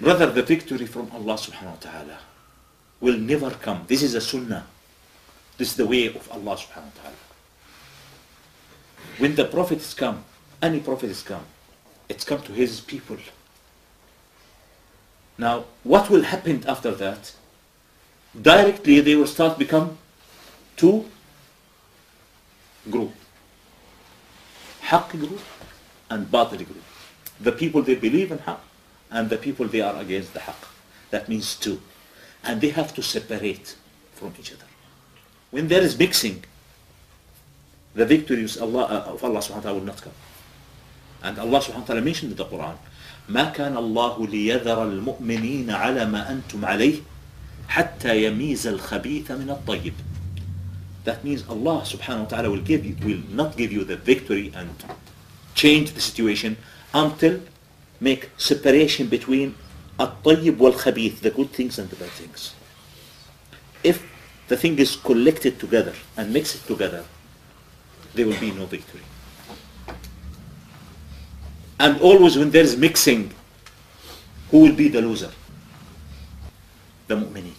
Brother, the victory from Allah subhanahu wa ta'ala will never come. This is a sunnah. This is the way of Allah subhanahu wa ta'ala. When the prophets come, any prophet has come, it's come to his people. Now, what will happen after that? Directly they will start become two group. Haqq group and Batil group. The people they believe in Haqq and the people they are against the Haqq. That means two. And they have to separate from each other. When there is mixing, the victories Allah, uh, of Allah subhanahu wa ta'ala will not come. And Allah subhanahu wa ta'ala mentioned in the Quran, ما كان الله ليذر المؤمنين على ما أنتم عليه حتى يميز الخبيث من الطيب. That means Allah subhanahu wa ta'ala will give you, will not give you the victory and change the situation until make separation between الطيب والخبيث, the good things and the bad things. If the thing is collected together and mixed together, there will be no victory. And always when there is mixing, who will be the loser? The mu'mineen.